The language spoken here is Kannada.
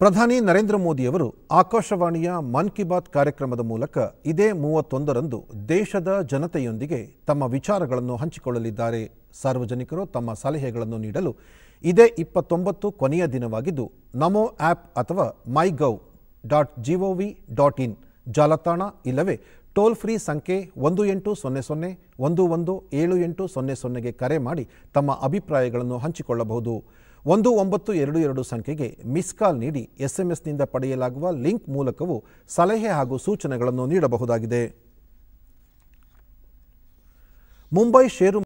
ಪ್ರಧಾನಿ ನರೇಂದ್ರ ಮೋದಿಯವರು ಆಕಾಶವಾಣಿಯ ಮನ್ ಕಿ ಬಾತ್ ಕಾರ್ಯಕ್ರಮದ ಮೂಲಕ ಇದೇ ಮೂವತ್ತೊಂದರಂದು ದೇಶದ ಜನತೆಯೊಂದಿಗೆ ತಮ್ಮ ವಿಚಾರಗಳನ್ನು ಹಂಚಿಕೊಳ್ಳಲಿದ್ದಾರೆ. ಸಾರ್ವಜನಿಕರು ತಮ್ಮ ಸಲಹೆಗಳನ್ನು ನೀಡಲು ಇದೇ ಇಪ್ಪತ್ತೊಂಬತ್ತು ಕೊನೆಯ ದಿನವಾಗಿದ್ದು, ನಮೋ ಆ್ಯಪ್ ಅಥವಾ my gov dot G O V dot in ಜಾಲತಾಣ ಇಲ್ಲವೇ ಟೋಲ್ ಫ್ರೀ ಸಂಖ್ಯೆ ಒಂದು ಎಂಟು ಸೊನ್ನೆ ಸೊನ್ನೆ ಒಂದು ಒಂದು ಏಳು ಎಂಟು ಸೊನ್ನೆ ಸೊನ್ನೆಗೆ ಕರೆ ಮಾಡಿ ತಮ್ಮ ಅಭಿಪ್ರಾಯಗಳನ್ನು ಹಂಚಿಕೊಳ್ಳಬಹುದು. ಒಂದು ಒಂಬತ್ತು ಎರಡು ಎರಡು ಸಂಖ್ಯೆಗೆ ಮಿಸ್ ಕಾಲ್ ನೀಡಿ ಎಸ್ಎಂಎಸ್ನಿಂದ ಪಡೆಯಲಾಗುವ ಲಿಂಕ್ ಮೂಲಕವೂ ಸಲಹೆ ಹಾಗೂ ಸೂಚನೆಗಳನ್ನು ನೀಡಬಹುದಾಗಿದೆ. ಮುಂಬೈ ಷೇರು